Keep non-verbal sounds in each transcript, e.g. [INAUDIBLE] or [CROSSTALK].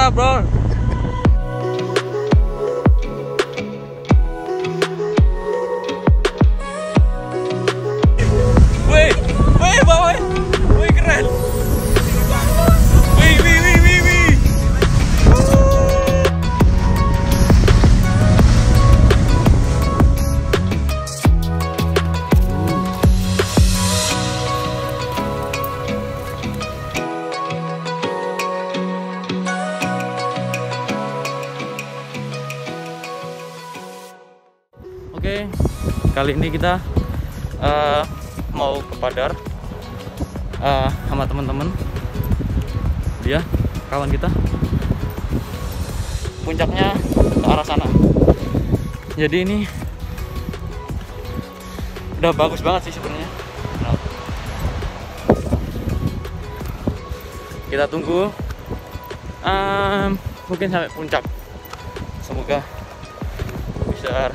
up, bro? Oke, kali ini kita eh, mau ke Padar eh, sama teman-teman. Dia kawan kita. Puncaknya ke arah sana. Jadi ini udah bagus banget sih sebenarnya. Nah. Kita tunggu em, mungkin sampai puncak. Semoga bisa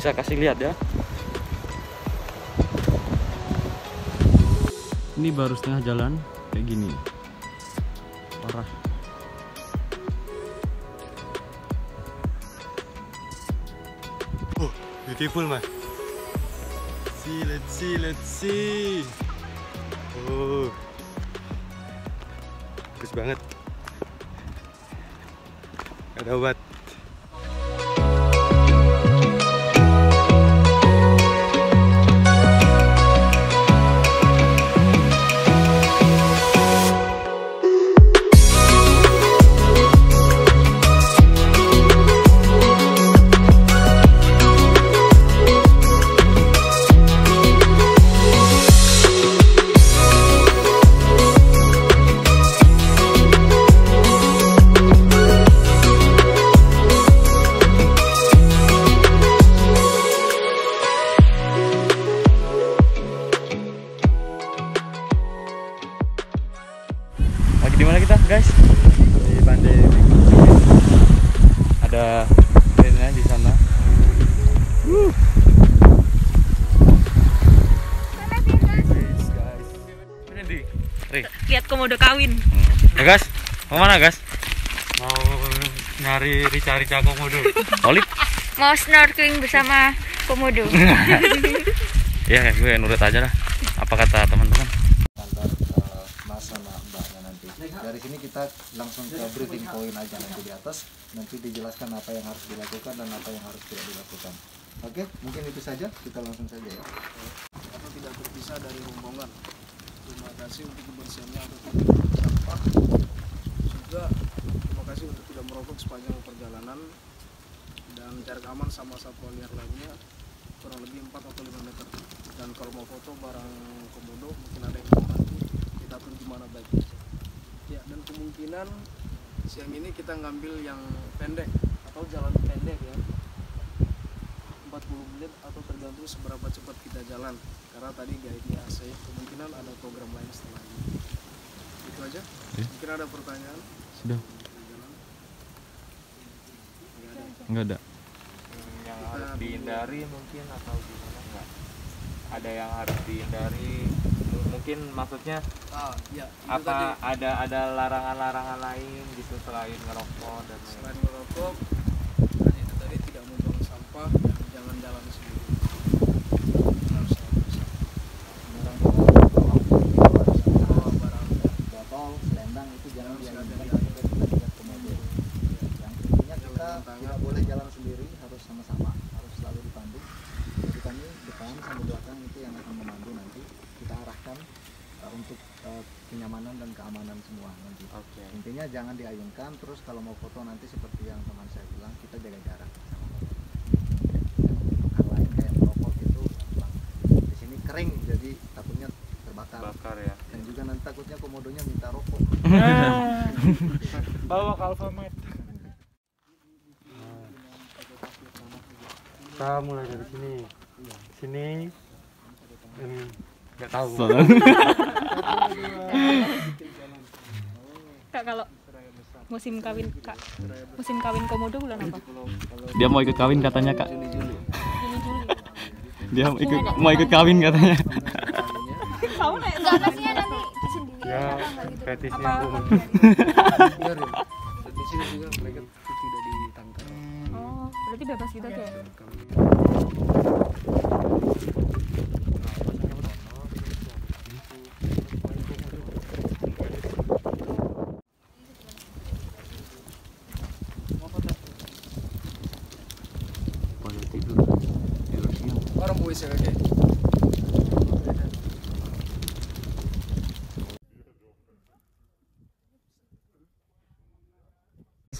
bisa kasih lihat ya. Ini baru setengah jalan kayak gini. Parah. Oh, beautiful man. See, let's see, let's see. Oh, bagus banget. Ada obat. Kawin Ya, guys. Mau mana, guys? Mau nyari rica-rica komodo. [LAUGHS] Olip. mau snorkeling bersama komodo [LAUGHS] Ya, gue nurut aja lah. Apa kata teman-teman? antar mas sama mbaknya nanti. Dari sini kita langsung ke briefing point aja nanti di atas. Nanti dijelaskan apa yang harus dilakukan dan apa yang harus tidak dilakukan. Oke, mungkin itu saja. Kita langsung saja ya. atau tidak terpisah dari rombongan. Terima kasih untuk kebersihannya membuang sampah. Juga terima kasih untuk tidak merokok sepanjang perjalanan dan jarak aman sama satwa liar lainnya kurang lebih 4 atau 5 meter. Dan kalau mau foto barang komodo mungkin ada yang bantu kita atur gimana baiknya. Ya dan kemungkinan siang ini kita ngambil yang pendek atau jalan pendek ya 40 menit atau tergantung seberapa cepat kita jalan karena tadi guide-nya AC kemungkinan ada program lain setelah ini itu aja Oke. mungkin ada pertanyaan Sudah. Jalan. Nggak ada. Enggak ada. yang Kita harus dulu. dihindari mungkin atau gimana enggak ada yang harus dihindari mungkin maksudnya ah ya apa tadi ada ada larangan-larangan lain gitu selain ngerokok dan lain selain merokok dan itu tadi tidak membuang sampah dan jangan jalan sendiri harus selalu bersama. bawa barang Botol, selendang itu jangan Jangan diambil sekali-kali. kita tidak komodo. Yang intinya kita Jalan tangan. tidak boleh jalan sendiri, harus sama-sama, harus selalu dipandu. Jadi kami depan sama belakang itu yang akan memandu nanti kita arahkan uh, untuk uh, kenyamanan dan keamanan semua nanti. oke Intinya jangan diayunkan, terus kalau mau foto nanti seperti yang teman saya bilang, kita jaga jarak. Untuk hal lain kayak merokok itu, bilang, di sini kering, jadi takutnya bakar ya Dan juga nanti takutnya komodonya minta rokok. [LAUGHS] bawa ke Alfamart kita mulai dari sini sini nggak tahu Kak kalau musim kawin Kak. Musim kawin komodo bulan apa? Dia mau ikut kawin katanya kak. Dia mau ikut mau ikut kawin katanya. Enggak pastinya nanti? Sendiri ya fetisnya apa? aku. di sini juga mereka tidak ditangkap. Oh, berarti bebas gitu ya?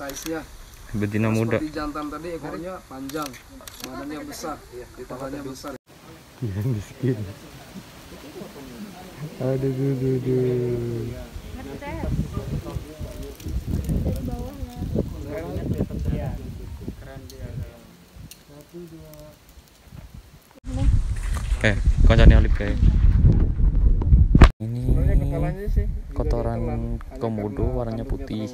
Size-nya Betina muda. seperti jantan tadi ekornya panjang badannya besar kepalanya besar yang di sini aduh duh, duh, duh. Eh, kancane Alip kayak. Ini sih juga kotoran komodo warnanya putih.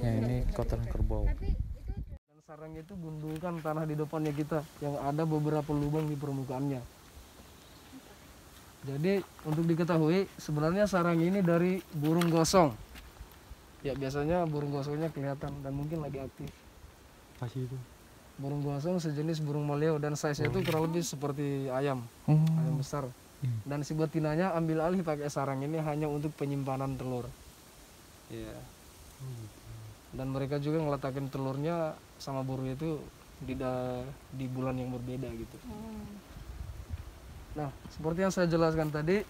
Ya ini kotoran kerbau. dan sarang itu gundulkan tanah di depannya kita yang ada beberapa lubang di permukaannya. Jadi untuk diketahui sebenarnya sarang ini dari burung gosong. Ya biasanya burung gosongnya kelihatan dan mungkin lagi aktif. Masih itu? Burung gosong sejenis burung maleo dan size nya itu kurang lebih seperti ayam. Oh. ayam besar. Dan si betinanya ambil alih pakai sarang ini hanya untuk penyimpanan telur. Ya dan mereka juga ngeletakkan telurnya sama burung itu di da- di bulan yang berbeda gitu. Nah seperti yang saya jelaskan tadi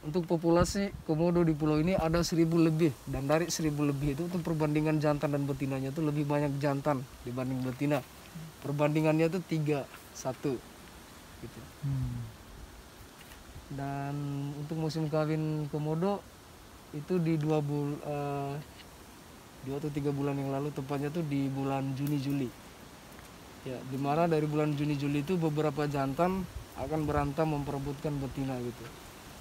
untuk populasi komodo di pulau ini ada seribu lebih. Dan dari seribu lebih itu untuk perbandingan jantan dan betinanya itu lebih banyak jantan dibanding betina. Perbandingannya itu tiga satu gitu. Dan untuk musim kawin komodo itu di dua bul eh, dua atau tiga bulan yang lalu tepatnya tuh di bulan Juni Juli. Ya di mana dari bulan Juni Juli itu beberapa jantan akan berantam memperebutkan betina gitu.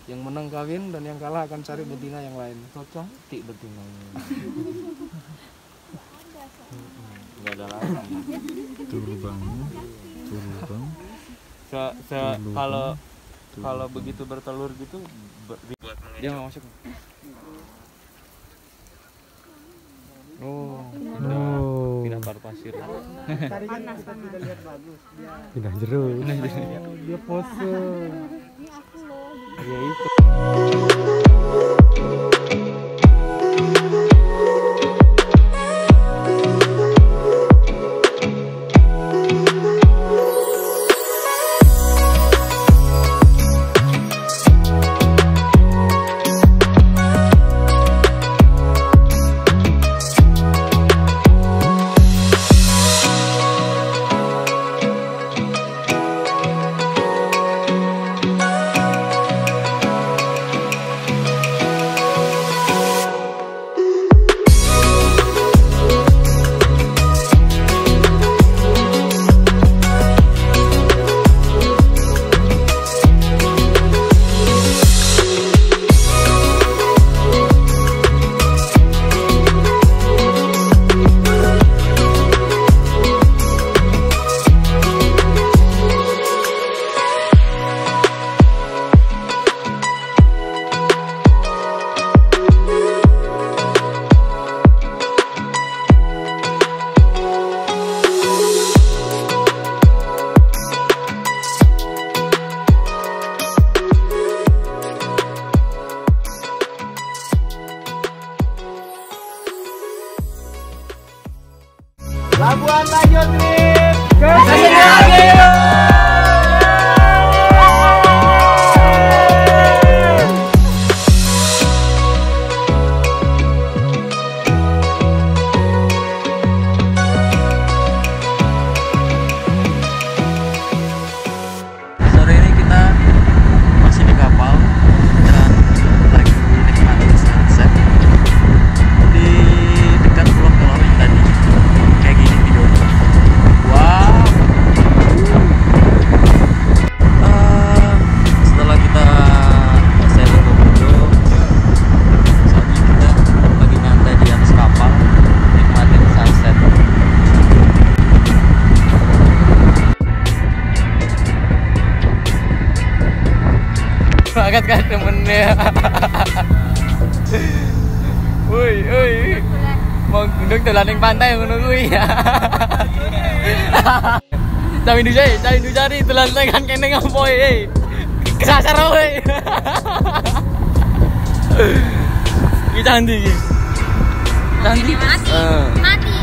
Yang menang kawin dan yang kalah akan cari betina yang lain. Cantik betinanya nggak ada lagi. Se, se- kalau kalau begitu bertelur gitu ber- Dia mau masuk. Oh, oh pindah paru pasir. pindah jeruk. Dia pose. Ya itu. Kan temennya. Woi, woi. Mau gunung telaning pantai ngono kuwi. Tapi nu cari, tapi nu cari telan kan kene ngapo eh. Kesasar kowe. Iki candi iki. Candi. Mati. Eh. Mati.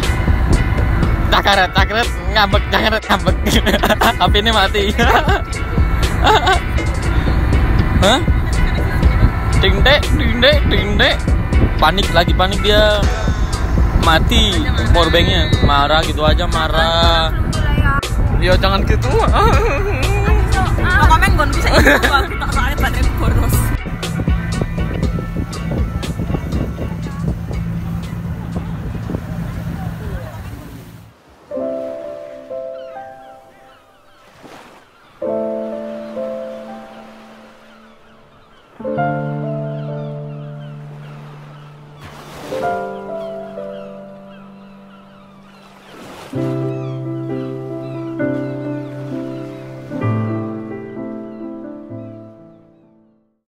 Takaret, takaret ngambek, takaret ngambek. Tapi ini mati. [LAUGHS] Hah? Dek, ding dek. Panik lagi panik dia. Mati powerbanknya marah gitu aja marah. Ya jangan gitu. Komen gon bisa [LAUGHS] itu aku tak soalnya baterai boros.